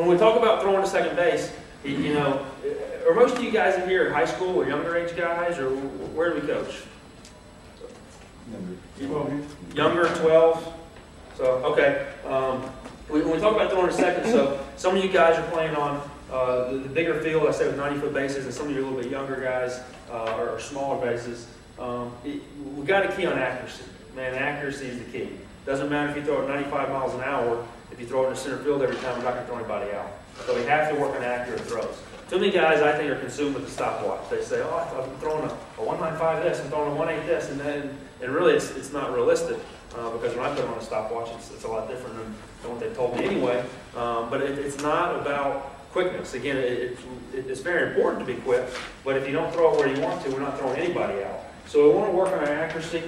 When we talk about throwing to second base, you- know, are most of you guys in here high school or younger age guys, or where do we coach? Younger, 12? So, okay. Um, When we talk about throwing to second, so some of you guys are playing on uh, the bigger field, I say with 90-foot bases, and some of you are a little bit younger guys uh, or smaller bases. Um, it- We got to key on accuracy. Man, accuracy is the key. Doesn't matter if you throw it 95 miles an hour, if you throw it in the center field every time, we're not going to throw anybody out. So we have to work on accurate throws. Too many guys, I think, are consumed with the stopwatch. They say, oh, I'm throwing a, a 195 this, I'm throwing a 18 this, and then, and really it's, it's not realistic. Uh, because when I put them on a stopwatch, it's, it's a lot different than, than what they told me anyway. Um, but it, it's not about quickness. Again, it, it, it's very important to be quick, but if you don't throw it where you want to, we're not throwing anybody out. So we want to work on our accuracy,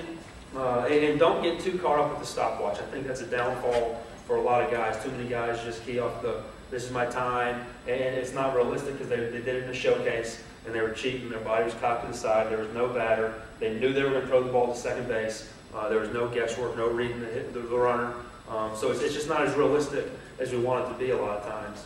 uh, and, and don't get too caught up with the stopwatch. I think that's a downfall for a lot of guys. Too many guys just key off the, this is my time, and it's not realistic because they, they did it in a showcase, and they were cheating. Their body was cocked to the side. There was no batter. They knew they were going to throw the ball to second base. Uh, there was no guesswork, no reading the, hit, the, the runner. Um, so it's, it's just not as realistic as we want it to be a lot of times.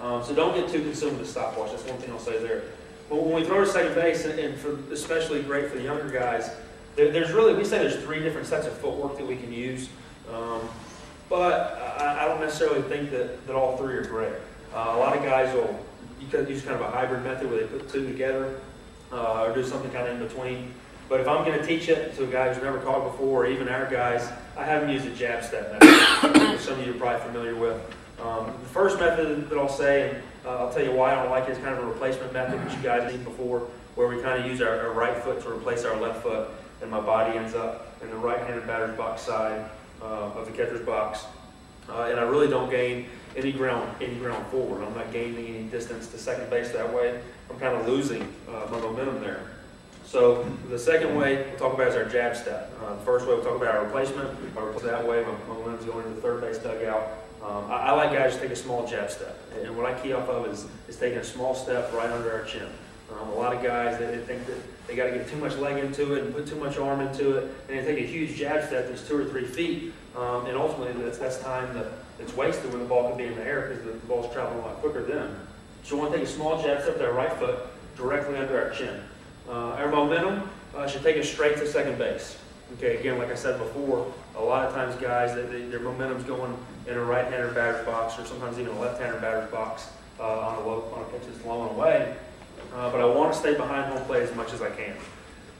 Um, so don't get too consumed with stopwatch. That's one thing I'll say there. But when we throw to second base, and, and for especially great for the younger guys, there, there's really, we say there's three different sets of footwork that we can use. Um, but I, I, don't necessarily think that, that all three are great. Uh, a lot of guys will you could use kind of a hybrid method where they put two together uh, or do something kind of in between. But if I'm going to teach it to a guy who's never caught before, or even our guys, I have them use a jab step method, which some of you are probably familiar with. Um, the first method that I'll say, and uh, I'll tell you why I don't like it, is kind of a replacement method that you guys seen before, where we kind of use our, our, right foot to replace our left foot, and my body ends up in the right-handed batter's box side of the catcher's box. Uh, and I really don't gain any ground, any ground forward. I'm not gaining any distance to second base that way. I'm kind of losing uh, my momentum there. So the second way we'll talk about is our jab step. Uh, the first way we'll talk about our replacement. That way my momentum's going to the third base dugout. Um, I, I, like guys to take a small jab step. And what I key off of is, is taking a small step right under our chin. Um, a lot of guys, they think that they got to get too much leg into it and put too much arm into it, and they take a huge jab step that's two or three feet, um, and ultimately that's, that's time that, that's wasted when the ball could be in the air because the, ball's traveling a lot quicker then. So we want to take a small jab step with our right foot directly under our chin. Uh, our momentum uh, should take us straight to second base. Okay, again, like I said before, a lot of times guys, they, they, their momentum's going in a right-hander batter's box or sometimes even a left-hander batter's box uh, on, a low, on a pitch that's low and away. Uh, but I want to stay behind home plate as much as I can.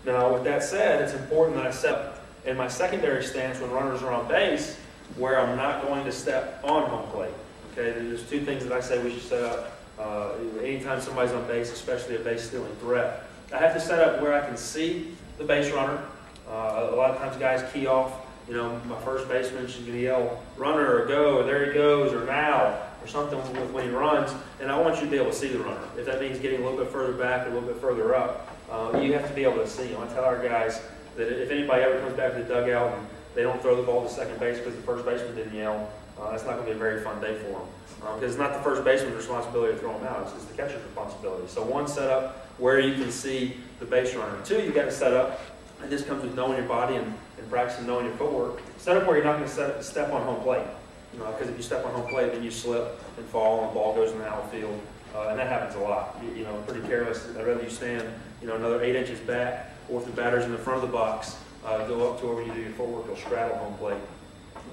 Now, with that said, it's important that I step in my secondary stance when runners are on base where I'm not going to step on home plate. Okay, there's two things that I say we should set up uh, anytime somebody's on base, especially a base stealing threat. I have to set up where I can see the base runner. Uh, a lot of times guys key off, you know, my first baseman to yell, runner, or go, or there he goes, or now, or something when he runs, and I want you to be able to see the runner. If that means getting a little bit further back, a little bit further up, uh, you have to be able to see him. I tell our guys that if anybody ever comes back to the dugout and they don't throw the ball to second base because the first baseman didn't yell, uh, that's not going to be a very fun day for them. Because it's not the first baseman's responsibility to throw them out, it's the catcher's responsibility. So one, set up where you can see the base runner. Two, you got to set up, and this comes with knowing your body and, and practicing knowing your footwork, set up where you're not going to step on home plate. Because if you step on home plate, then you slip and fall, and the ball goes in the outfield. Uh, and that happens a lot. You, you, know, pretty careless. I'd rather you stand, you know, another eight inches back, or if the batter's in the front of the box, uh, go up to where you do your footwork, you'll straddle home plate.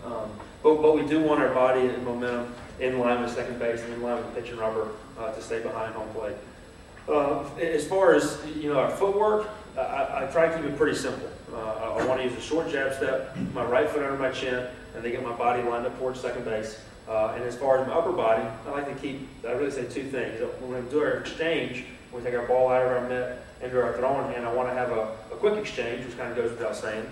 Um, but, but we do want our body and momentum in line with second base and in line with pitch and rubber uh, to stay behind home plate. Uh, as far as you know, our footwork, I, I try to keep it pretty simple. Uh, I want to use a short jab step, my right foot under my chin, and then get my body lined up towards second base. Uh, and as far as my upper body, I like to keep, I really say two things. When we do our exchange, when we take our ball out of our mitt into our throwing hand, I want to have a, a quick exchange, which kind of goes without saying.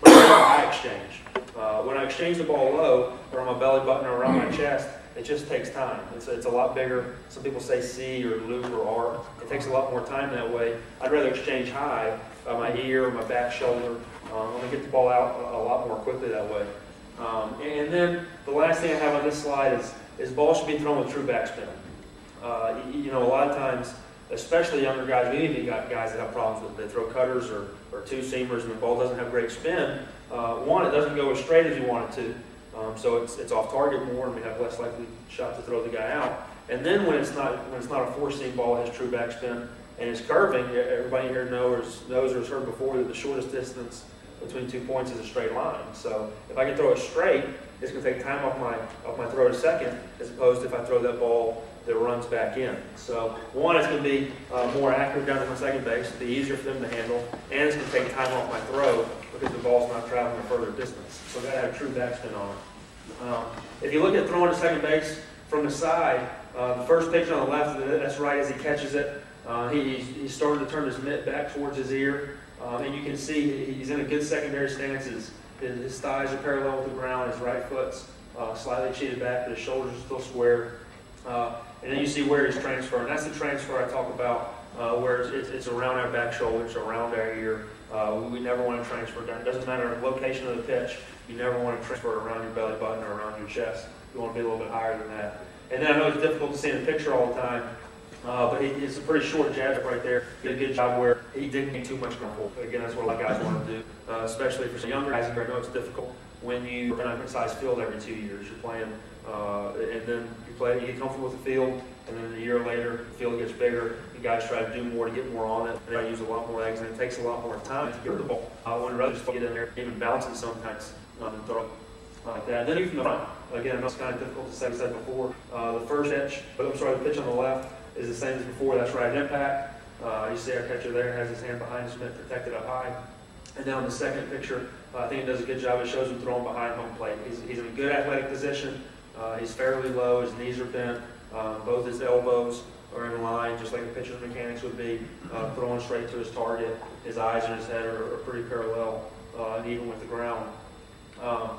But I exchange. Uh, when I exchange the ball low, or on my belly button or around my chest, it just takes time. It's, it's a lot bigger. Some people say C or loop or R. It takes a lot more time that way. I'd rather exchange high by my ear, or my back shoulder. Um, let me get the ball out a, a lot more quickly that way. Um, and then the last thing I have on this slide is, is ball should be thrown with true backspin. Uh, you, you, know, a lot of times, especially younger guys, we even got guys that have problems with, they throw cutters or, or two seamers and the ball doesn't have great spin. Uh, one, it doesn't go as straight as you want it to. Um, so it's, it's off target more and we have less likely shot to throw the guy out. And then when it's not, when it's not a four seam ball, it has true backspin and it's curving, everybody here knows, knows or has heard before that the shortest distance between two points is a straight line. So if I can throw it straight, it's gonna take time off my, off my throw to second, as opposed to if I throw that ball that runs back in. So one, it's gonna be uh, more accurate down to my second base, be easier for them to handle, and it's gonna take time off my throw because the ball's not traveling a further distance. So gotta have true backspin on it. Um, If you look at throwing to second base from the side, uh, the first picture on the left, that's right as he catches it. Uh, he, he's, starting to turn his mitt back towards his ear, um, and you can see he's in a good secondary stance. His, his, his thighs are parallel with the ground. His right foot's uh, slightly cheated back, but his shoulders are still square. Uh, and then you see where he's transferring. That's the transfer I talk about, uh, where it's, it's, it's around our back shoulder, it's around our ear. Uh, we, never want to transfer down. It doesn't matter the location of the pitch. You never want to transfer around your belly button or around your chest. You want to be a little bit higher than that. And then I know it's difficult to see in the picture all the time, uh, but he, it's a pretty short jab right there. Did a good job where he didn't get too much control. Again, that's what a lot of guys want to do, uh, especially for some younger guys. I know it's difficult when you are in a size field every two years. You're playing, uh, and then you play, you get comfortable with the field, and then a year later, the field gets bigger. The guys try to do more to get more on it. I use a lot more eggs, and it takes a lot more time to get the ball. I would rather just get in there, even bounce it sometimes, um, and throw like that. And Then even the front. Again, it's kind of difficult to say, I said before. Uh, the first pitch, but I'm sorry, the pitch on the left is the same as before. That's right at impact. Uh, you see our catcher there has his hand behind his mitt protected up high. And now in the second picture, uh, I think it does a good job. It shows him throwing behind home plate. He's, he's in a good athletic position. Uh, he's fairly low. His knees are bent. Um, both his elbows are in line, just like a pitcher's mechanics would be, uh, throwing straight to his target. His eyes and his head are, are pretty parallel, uh, and even with the ground. Um,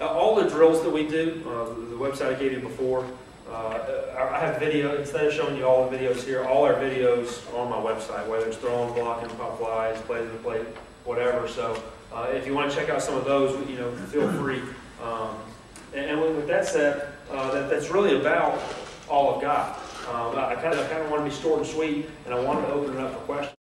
all the drills that we do, uh, the website I gave you before, uh, I have video, instead of showing you all the videos here, all our videos are on my website, whether it's throwing, blocking, pop flies, plays the plate, whatever. So uh, if you want to check out some of those, you know, feel free. Um, and, with that said, uh, that, that's really about all I've got. Um, I kind of, I kind of want to be short and sweet, and I wanted to open it up for questions.